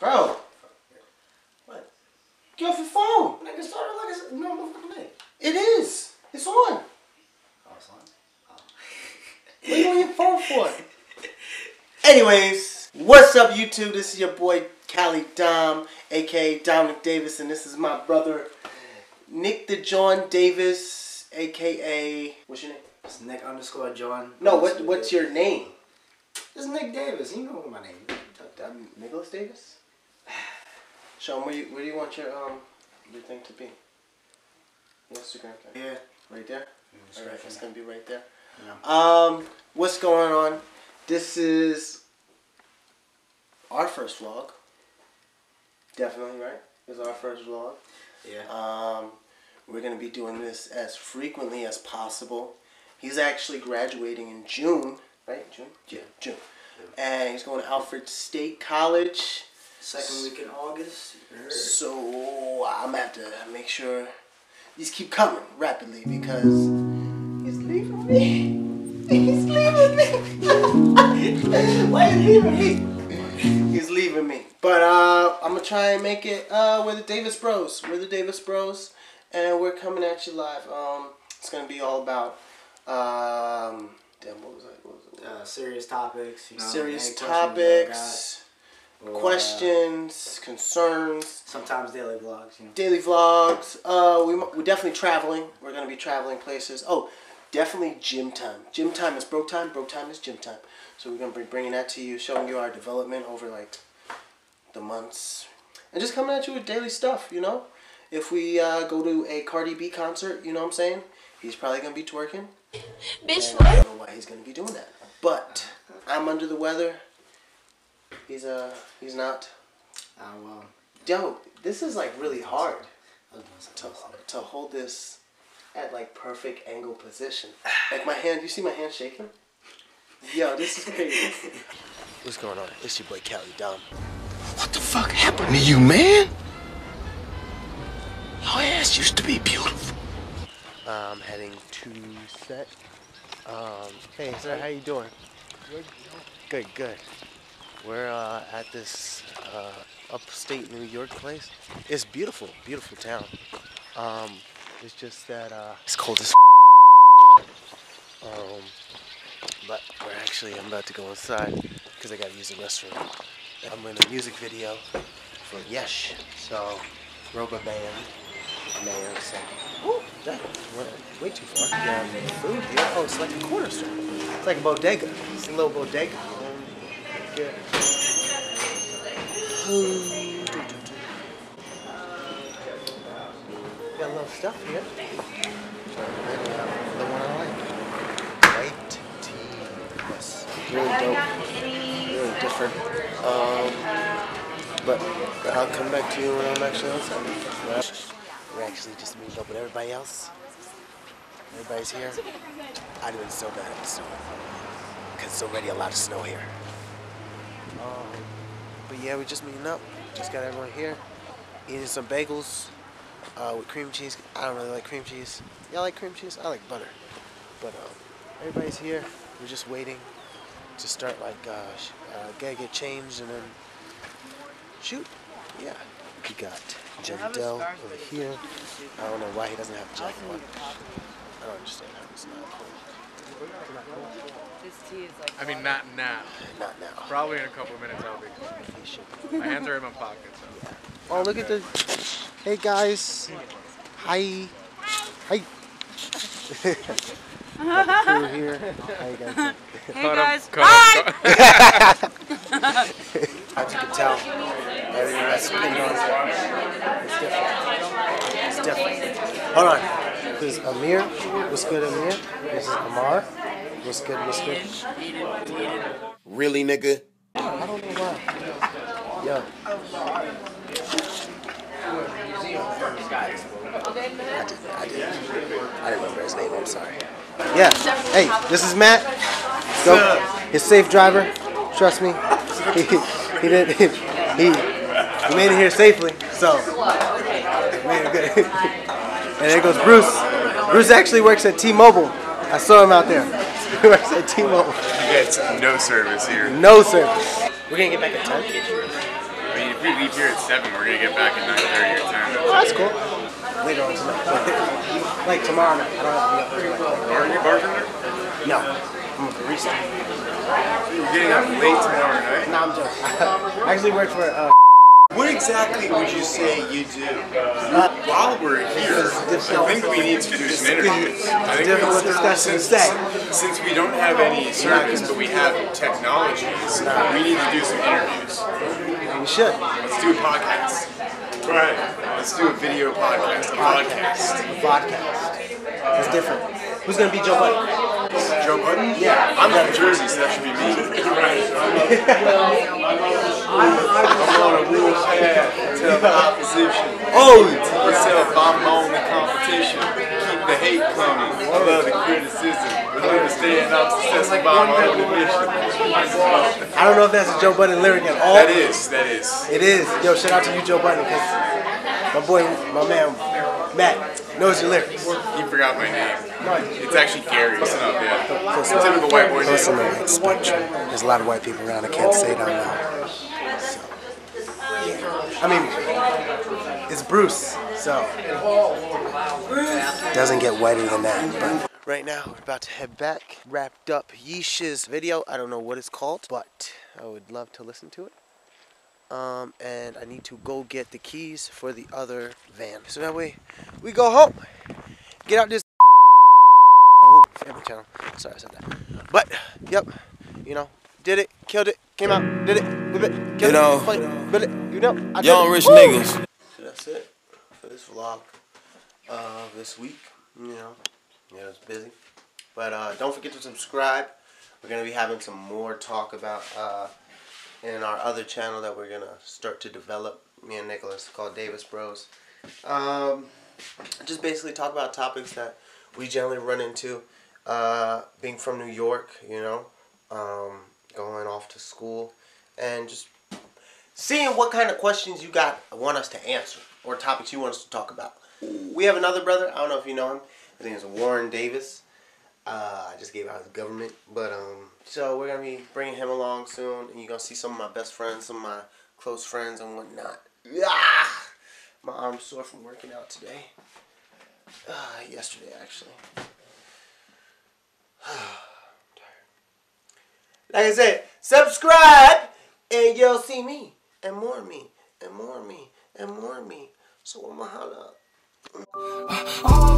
Bro. What? Get off your phone. Nigga started like it's no motherfucking day. It is. It's on. Oh, it's on. What are you on your phone for? Anyways, what's up YouTube? This is your boy Cali Dom, aka Dominic Davis, and this is my brother Nick the Jawn Davis, aka what's your name? It's Nick underscore Jawn. No, what what's your name? It's Nick Davis. You know what my name is. I'm Nicholas Davis. Show 'em where you where do you want your um your thing to be? Your Instagram account. Yeah. Right there. It's All right, right it's gonna be right there. Yeah. Um, what's going on? This is our first vlog. Definitely, right? It's our first vlog. Yeah. Um, we're gonna be doing this as frequently as possible. He's actually graduating in June, right? June. Yeah. June. And he's going to Alfred State College. Second week in August. So I'm gonna have to make sure these keep coming rapidly because he's leaving me. He's leaving me. Why is he leaving me? He's leaving me. But uh, I'm gonna try and make it. Uh, we're the Davis Bros. We're the Davis Bros, and we're coming at you live. Um, it's gonna be all about um, damn. What was that? What was it? Uh, serious topics. You know, Serious topics, got, or, uh, questions, concerns. sometimes daily vlogs. You know. daily vlogs. Uh, we we're definitely traveling. We're gonna be traveling places. Oh, definitely gym time. Gym time is broke time. Broke time is gym time. So we're gonna be bringing that to you, showing you our development over like the months, and just coming at you with daily stuff. You know, if we uh, go to a Cardi B concert, you know what I'm saying? He's probably gonna be twerking. Bitch, And I don't know why he's gonna be doing that. But I'm under the weather. He's uh he's not. Ah, well. Yo, this is like really hard. I was doing to, to hold this at like perfect angle position. Like my hand, you see my hand shaking? Yo, this is crazy. What's going on? It's your boy Cali Dom. What the fuck happened to you, man? Your ass used to be beautiful. I'm heading to set. Um, hey sir, how you doing? Good, good. We're uh, at this uh, upstate New York place. It's beautiful, beautiful town. Um, it's just that uh, it's cold as um, but we're actually I'm about to go inside because I gotta use the restroom. I'm in a music video for Yesh, so Roba Band, man. So, Ooh, that went way too far. Yeah, food here. Oh, it's like a corner store. It's like a bodega. It's a little bodega. Um. Got a little stuff here. The one I like. White tea. Yes. Really dope. Really different. Um, but I'll come back to you when I'm actually outside. Right. We're actually just meeting up with everybody else. Everybody's here. I didn't so bad at the snow. Because it's already a lot of snow here. Um, but yeah, we're just meeting up. Just got everyone here. Eating some bagels uh, with cream cheese. I don't really like cream cheese. Y'all like cream cheese? I like butter. But um, everybody's here. We're just waiting to start like, uh, uh, gotta get changed and then shoot. Yeah. We got Jandel over here. I don't know why he doesn't have a jacket on. I don't understand how it's not cold. This tea is like. I mean, not now. Not now. Probably in a couple of minutes I'll be. My hands are in my pocket, so. Oh, look at the. Hey guys. Hi. Hi. Got the crew here. How you guys? Hey Cut 'em, guys. cut 'em, Hi. As you can tell, everything that's paint on is different. It's different. Hold on. This is Amir. What's good, Amir? This is Amar. What's good, what's good? Really, nigga? I don't know why. Yo. I didn't, I didn't. I didn't remember his name, I'm sorry. Yeah. Hey, this is Matt. Go. His safe driver. Trust me. He, he didn't he, he he made it here safely. So made it good. And there goes Bruce. Bruce actually works at T-Mobile. I saw him out there. He works at T-Mobile. It's no service here. No service. We're gonna get back at 10. I mean, If we leave here at 7, we're going to get back at 9.30 or 10. Oh, that's cool. Later on tonight. like tomorrow night. I don't have to be up early. Are you a bartender? No. I'm a barista. You're getting up late tomorrow night? No, I'm joking. I actually work for uh, What exactly would you say you do? While we're here, I think we need to do some interviews. I think different we- what discussion since, say. since we don't have any service, but we have technologies, we need to do some interviews. we should. Let's do a podcast. Go ahead. Let's do a video podcast, a podcast. Podcast. It's different. Who's gonna be Joe Budden? Joe Budden? Yeah. I'm from Jersey, so that should be me. I'm on a real path to the opposition. Oh! Myself, I'm on the competition. Keep the hate coming. I love the criticism. But understand I'm successful by my own admission. I don't know if that's a Joe Budden lyric at all. That is, that is. It is. Yo, shout out to you, Joe Budden, because my boy, my man, Matt, knows your lyrics. He forgot my name. It's actually Gary. It's not, yeah. It's a typical white boy Close name. the. There's a lot of white people around. I can't say it out loud. I mean, it's Bruce, so doesn't get whiter than that. But right now, we're about to head back. Wrapped up Yeesh's video. I don't know what it's called, but I would love to listen to it. Um, and I need to go get the keys for the other van. So that way, we go home. Get out this. Oh, family channel. Sorry, I said that. But, yep, you know, did it, killed it, came out, did it, whip it, killed You know, played it, built it, you know, I did Young it. rich Woo! niggas. So that's it for this vlog uh, this week. You know, yeah, it's busy. But uh, don't forget to subscribe. We're going to be having some more talk about uh, in our other channel that we're going to start to develop, me and Nicholas, called Davis Bros. Um, just basically talk about topics that we generally run into. Uh, being from New York, you know, um, going off to school, and just seeing what kind of questions you got want us to answer or topics you want us to talk about. We have another brother. I don't know if you know him. His name is Warren Davis. Uh, I just gave out his government, but um, so we're gonna be bringing him along soon, and you're gonna see some of my best friends, some of my close friends, and whatnot. Ah, my arm's sore from working out today. Uh, yesterday, actually. Like I said, subscribe and you'll see me and more me and more me and more me. So. All